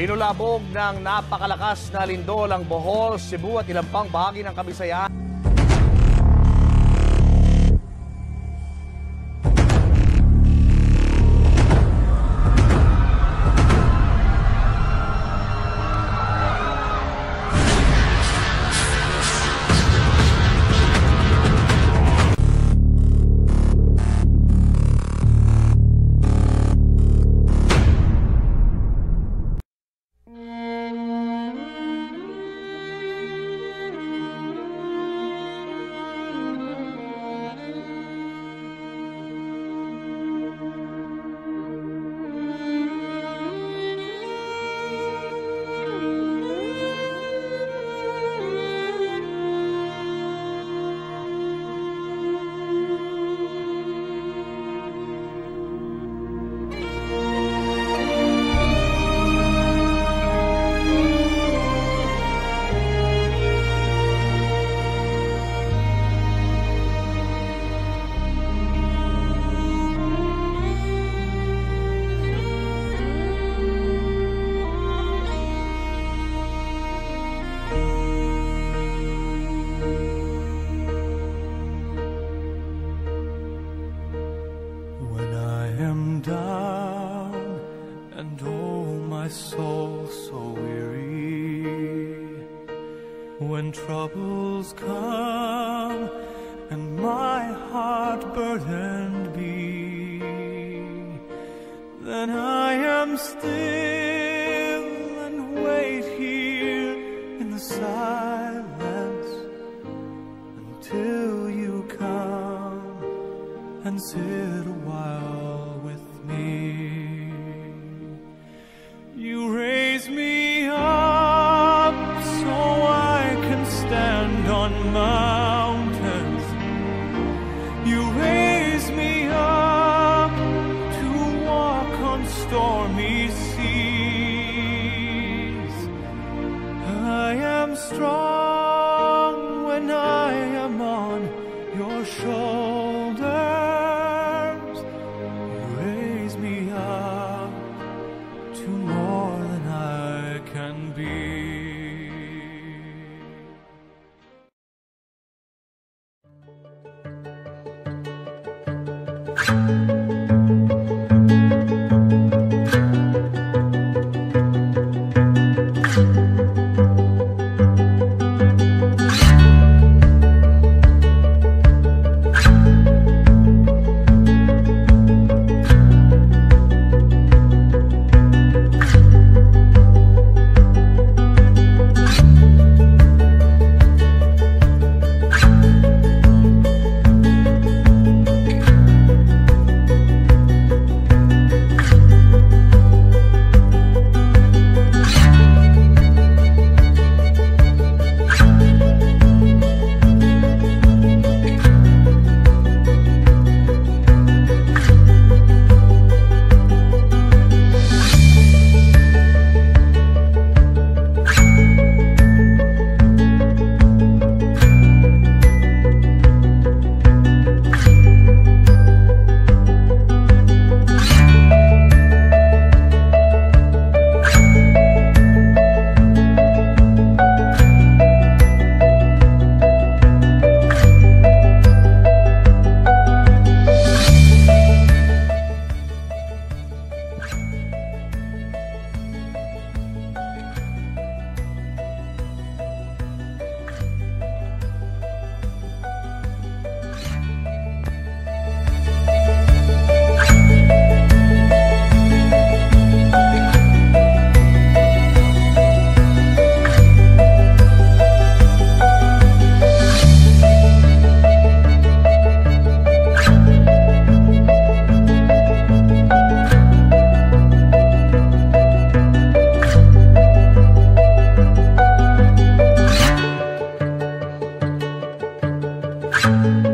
Pasabog ng napakalakas na lindol ang Bohol, Cebu at ilang pang bahagi ng Kabisayan. Troubles come and my heart burdened be, then I am still and wait here in the silence until you come and sit stormy seas. I am strong when I am on your shoulders. You raise me up to more than I can be. Thank you